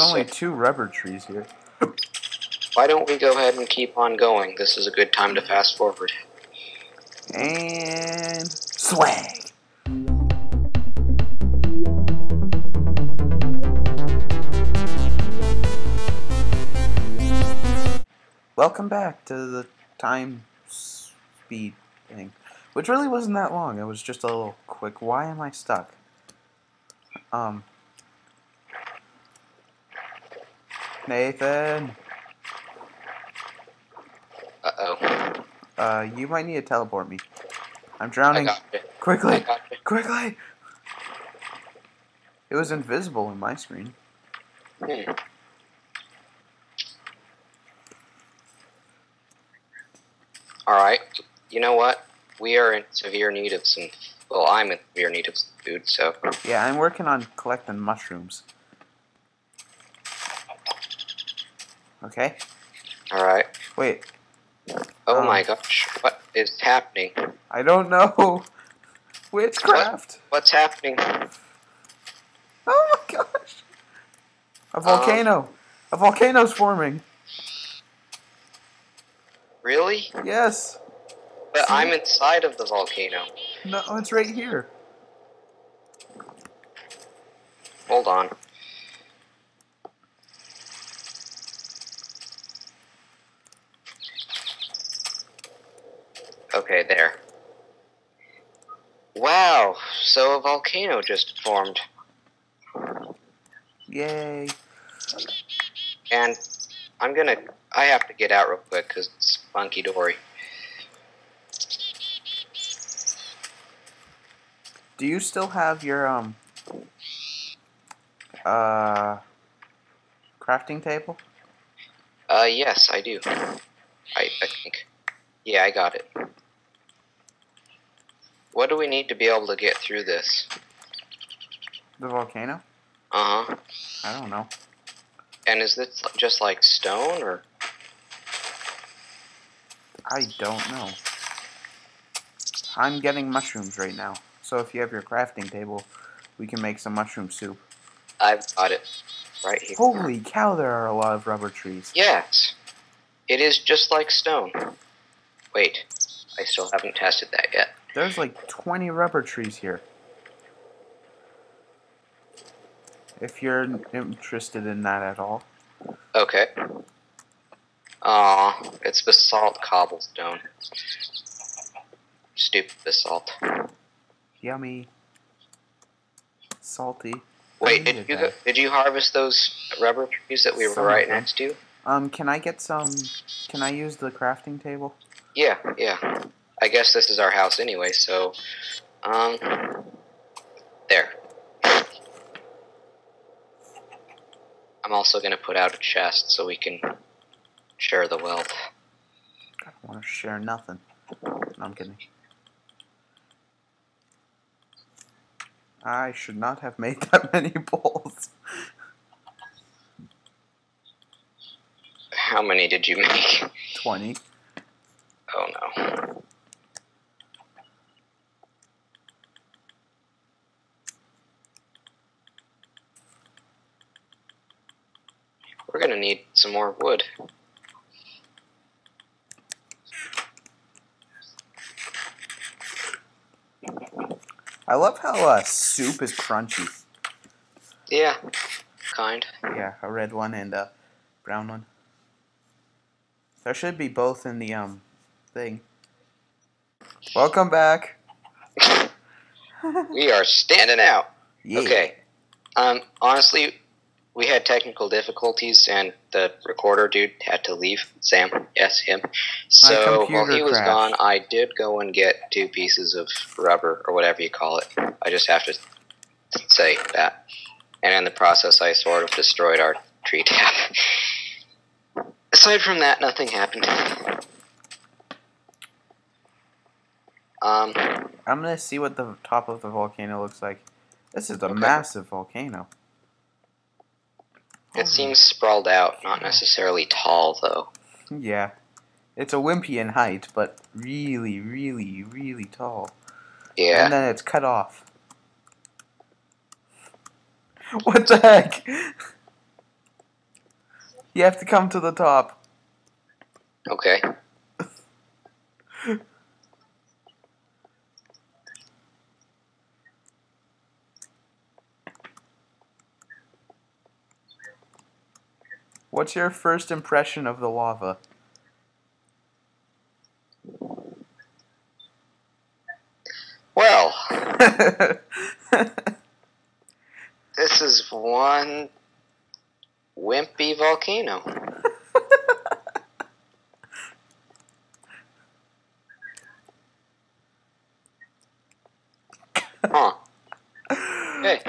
only two rubber trees here. Why don't we go ahead and keep on going? This is a good time to fast forward. And swag. Welcome back to the time speed thing, which really wasn't that long. It was just a little quick. Why am I stuck? Um, Nathan, Uh oh. uh, you might need to teleport me. I'm drowning. got you. I Quickly, quickly. It was invisible in my screen. Hmm. Alright. You know what? We are in severe need of some. Well, I'm in severe need of some food, so. Yeah, I'm working on collecting mushrooms. Okay. Alright. Wait, Oh Um, my gosh. What is happening? I don't know. Witchcraft. What's happening? Oh my gosh. A volcano. A volcano's forming. Really? Yes. But See? I'm inside of the volcano. No, it's right here. Hold on. Okay, there. Wow, so a volcano just formed. Yay. And I'm gonna. I have to get out real quick because it's funky dory. Do you still have your um uh crafting table? Uh, yes, I do. I, I think. Yeah, I got it. What do we need to be able to get through this? The volcano? Uh huh. I don't know. And is this just like stone or? I don't know. I'm getting mushrooms right now. So if you have your crafting table, we can make some mushroom soup. I've got it right here. Holy cow, there are a lot of rubber trees. Yes, it is just like stone. Wait, I still haven't tested that yet. There's like 20 rubber trees here. If you're interested in that at all. Okay. Aw, it's basalt cobblestone. Stupid basalt. Yummy. Salty. Wait, did you go, did you harvest those rubber trees that we were Some right next to? Um, can I get some... Can I use the crafting table? Yeah, yeah. I guess this is our house anyway, so um there. I'm also gonna put out a chest so we can share the wealth. I don't want to share nothing. No, I'm kidding. I should not have made that many bowls. How many did you make? 20. Oh no. We're gonna need some more wood. I love how uh, soup is crunchy. Yeah, kind. Yeah, a red one and a brown one. There should be both in the um thing. Welcome back. We are standing out. Yeah. Okay. Um, honestly, we had technical difficulties, and the recorder dude had to leave. Sam, yes, him. So while he was crashed. gone, I did go and get two pieces of rubber or whatever you call it. I just have to say that. And in the process, I sort of destroyed our tree tap. Aside from that, nothing happened. Um, I'm gonna see what the top of the volcano looks like. This is a Okay. massive volcano. It seems sprawled out, not necessarily tall, though. Yeah. It's a wimpy in height, but really, really, really tall. Yeah. And then it's cut off. What the heck? You have to come to the top. Okay. What's your first impression of the lava? Well, this is one wimpy volcano. Huh. Okay.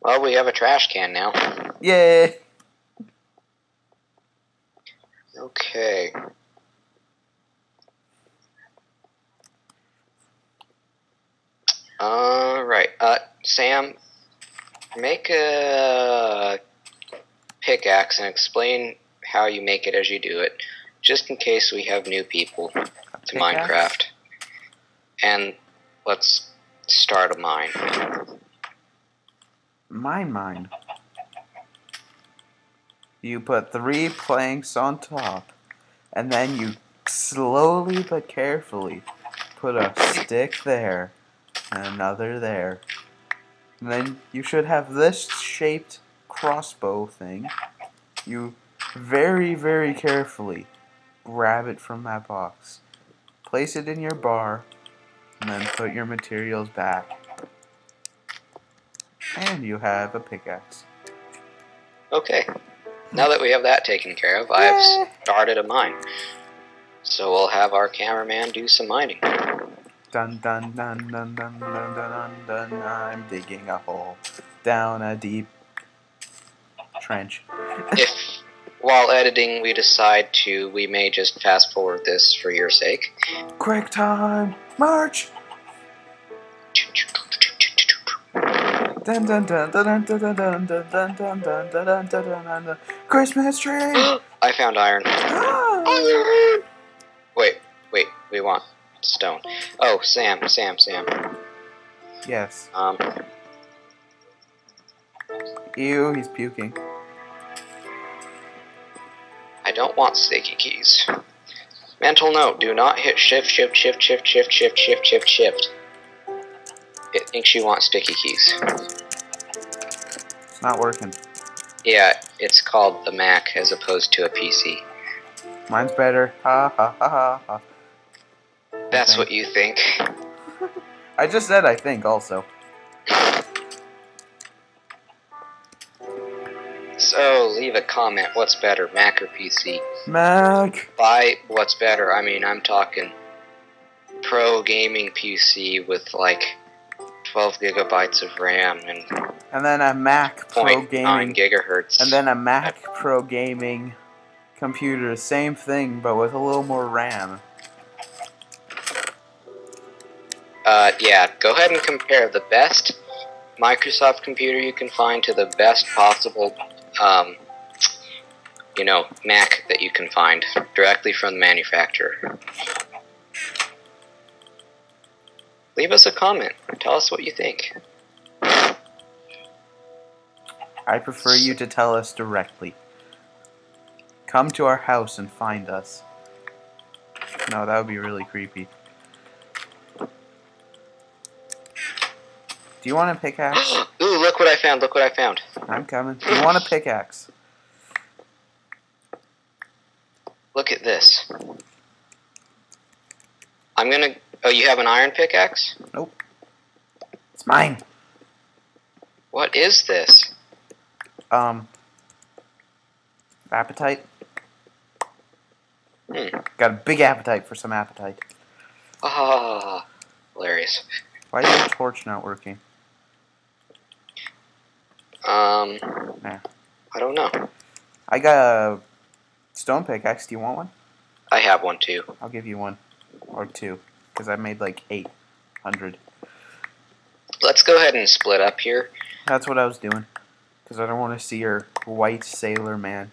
Well, we have a trash can now. Yay! Okay. All right. Uh, Sam, make a pickaxe and explain how you make it as you do it, just in case we have new people to Pickaxe? Minecraft. And let's start a mine. Mine, mine. You put three planks on top, and then you slowly but carefully put a stick there and another there. And then you should have this shaped crossbow thing. You very, very carefully grab it from that box, place it in your bar, and then put your materials back. And you have a pickaxe. Okay. Now that we have that taken care of, I have started a mine. So we'll have our cameraman do some mining. Dun dun dun dun dun dun dun dun dun. I'm digging a hole down a deep trench. If while editing we decide to, we may just fast forward this for your sake. Quick time, march! Dun dun dun dun dun dun dun dun dun dun dun dun dun dun dun. Christmas tree! I found iron. Ah! Wait, wait, we want stone. Oh, Sam, Sam, Sam. Yes. Um, Ew, he's puking. I don't want sticky keys. Mental note: Do not hit shift, shift, shift, shift, shift, shift, shift, shift, shift. It thinks you want sticky keys. It's not working. Yeah, it's called the Mac as opposed to a PC. Mine's better. Ha ha ha ha ha. That's Okay. what you think. I just said I think also. So, leave a comment. What's better, Mac or PC? Mac! By what's better, I mean I'm talking pro gaming PC with like 12 gigabytes of RAM and And then a Mac Pro gaming. gigahertz. And then a Mac Pro gaming computer, same thing, but with a little more RAM. Uh, yeah, go ahead and compare the best Microsoft computer you can find to the best possible, um, you know, Mac that you can find directly from the manufacturer. Leave us a comment. Tell us what you think. I prefer you to tell us directly. Come to our house and find us. No, that would be really creepy. Do you want a pickaxe? Ooh, look what I found! Look what I found! I'm coming. Do you want a pickaxe? Look at this. I'm gonna. Oh, you have an iron pickaxe? Nope. It's mine. What is this? Um, apatite. Hmm. Got a big appetite for some apatite. Ah, hilarious. Why is your torch not working? Um, Nah. I don't know. I got a stone pickaxe. Do you want one? I have one too. I'll give you one or two because I made like eight hundred. Let's go ahead and split up here. That's what I was doing because I don't want to see your white sailor man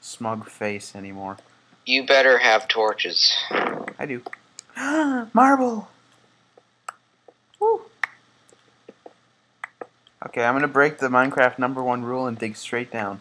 smug face anymore. You better have torches. I do. Marble. Okay, I'm gonna break the Minecraft number one rule and dig straight down.